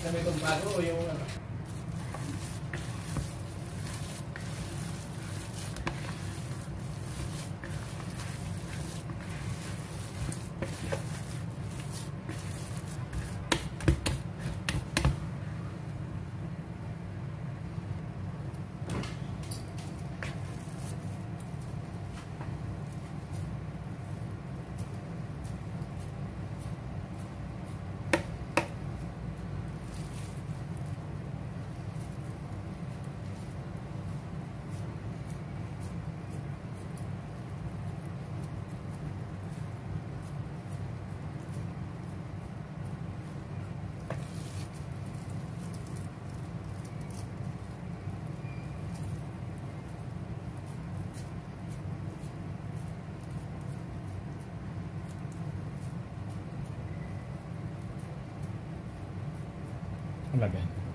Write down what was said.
Na may pagbago o yung ano? Hola, okay.